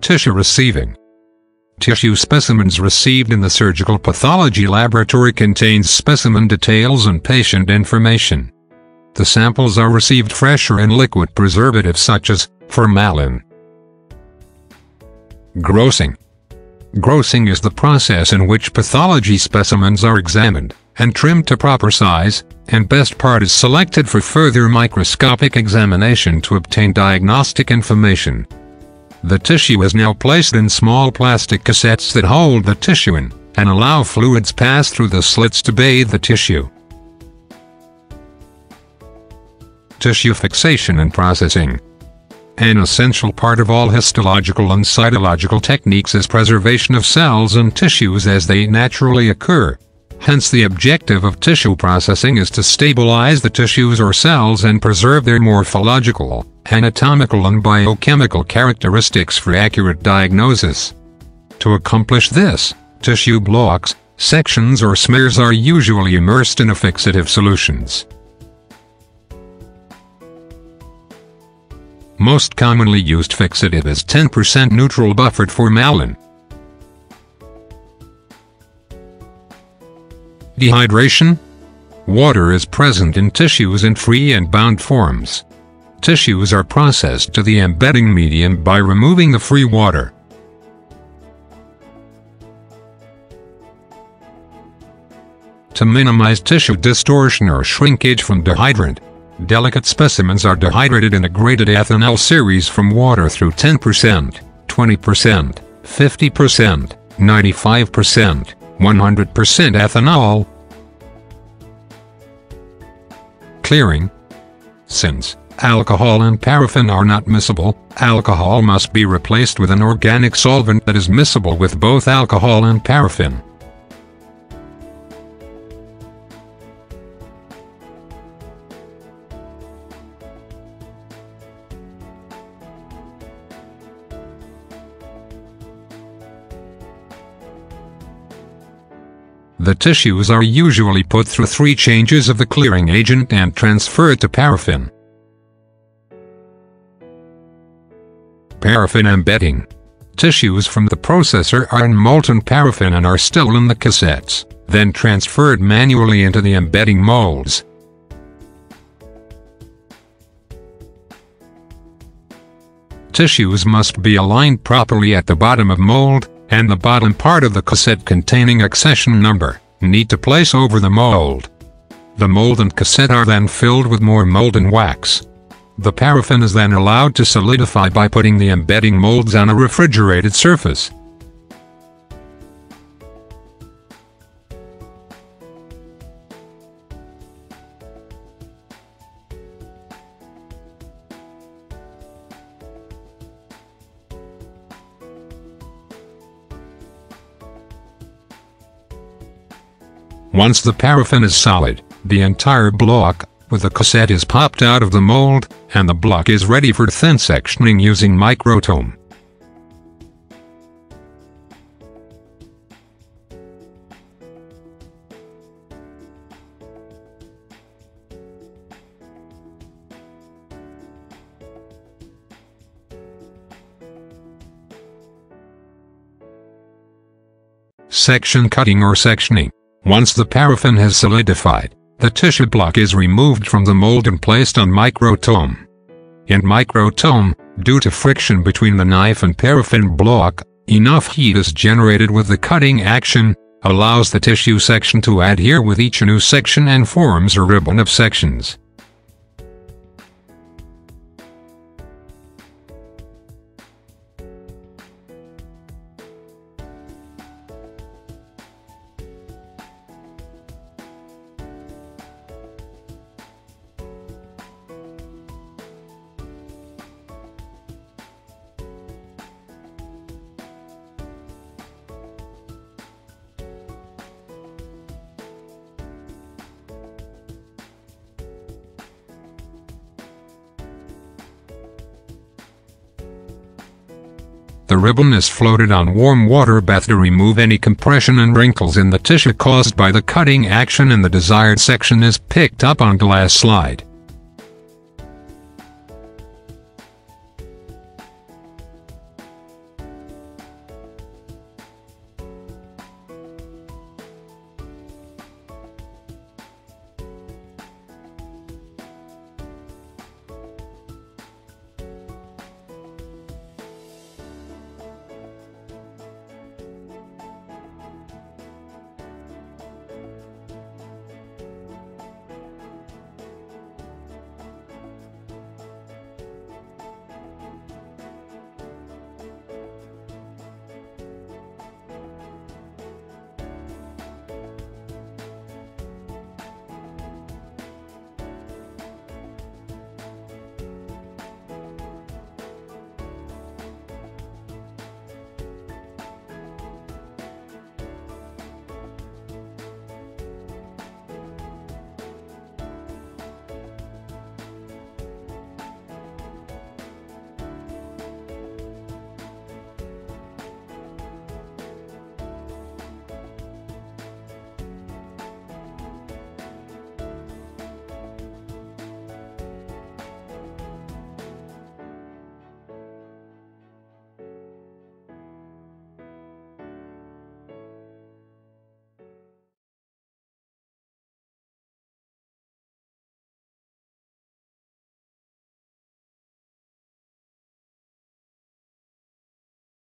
Tissue receiving. Tissue specimens received in the surgical pathology laboratory contains specimen details and patient information. The samples are received fresh or in liquid preservatives such as formalin. Grossing. Grossing is the process in which pathology specimens are examined and trimmed to proper size, and best part is selected for further microscopic examination to obtain diagnostic information. The tissue is now placed in small plastic cassettes that hold the tissue in, and allow fluids pass through the slits to bathe the tissue. Tissue fixation and processing. An essential part of all histological and cytological techniques is preservation of cells and tissues as they naturally occur. Hence the objective of tissue processing is to stabilize the tissues or cells and preserve their morphological, anatomical and biochemical characteristics for accurate diagnosis. To accomplish this, tissue blocks, sections or smears are usually immersed in a fixative solutions. Most commonly used fixative is 10% neutral buffered formalin. Dehydration? Water is present in tissues in free and bound forms. Tissues are processed to the embedding medium by removing the free water. To minimize tissue distortion or shrinkage from dehydrant, Delicate specimens are dehydrated in a graded ethanol series from water through 10%, 20%, 50%, 95%, 100% ethanol. Clearing. Since alcohol and paraffin are not miscible, alcohol must be replaced with an organic solvent that is miscible with both alcohol and paraffin. The tissues are usually put through three changes of the clearing agent and transferred to paraffin. Paraffin embedding. Tissues from the processor are in molten paraffin and are still in the cassettes, then transferred manually into the embedding molds. Tissues must be aligned properly at the bottom of mold, and the bottom part of the cassette containing accession number, need to place over the mold. The mold and cassette are then filled with more mold and wax. The paraffin is then allowed to solidify by putting the embedding molds on a refrigerated surface. Once the paraffin is solid, the entire block, with the cassette is popped out of the mold, and the block is ready for thin sectioning using microtome. Section cutting or sectioning once the paraffin has solidified, the tissue block is removed from the mold and placed on microtome. In microtome, due to friction between the knife and paraffin block, enough heat is generated with the cutting action, allows the tissue section to adhere with each new section and forms a ribbon of sections. The ribbon is floated on warm water bath to remove any compression and wrinkles in the tissue caused by the cutting action and the desired section is picked up on glass slide.